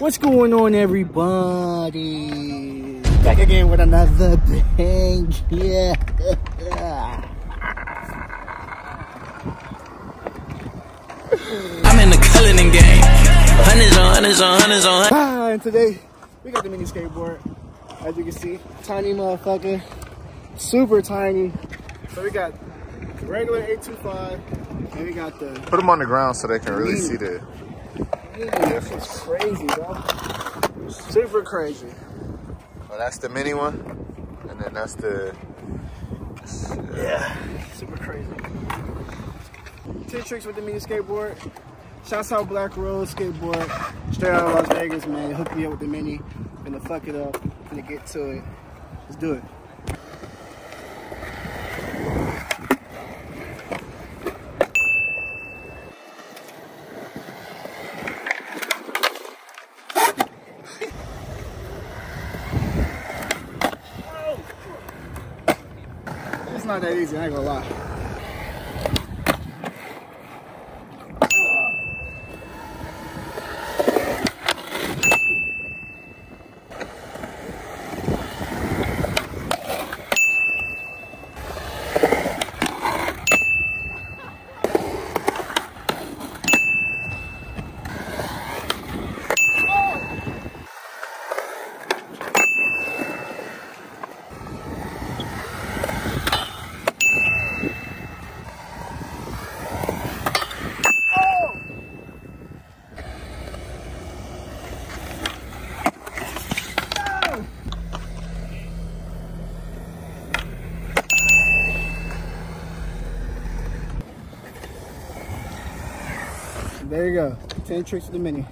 What's going on, everybody? Back again with another bang. Yeah. I'm in the Cullinan game. Hundreds on hundreds on hundreds on hundreds. Ah, and today we got the mini skateboard. As you can see, tiny motherfucker, super tiny. So we got regular 825, and we got the. Put them on the ground so they can really see the. This is crazy, bro. Super crazy. Well, that's the mini one, and then that's the. Yeah, super crazy. 10 tricks with the mini skateboard. Shouts out Black Rose Skateboard. Straight out of Las Vegas, man. Hook me up with the mini. Gonna fuck it up. Gonna get to it. Let's do it. It's not that easy, I ain't gonna lie. There you go. 10 tricks with the mini.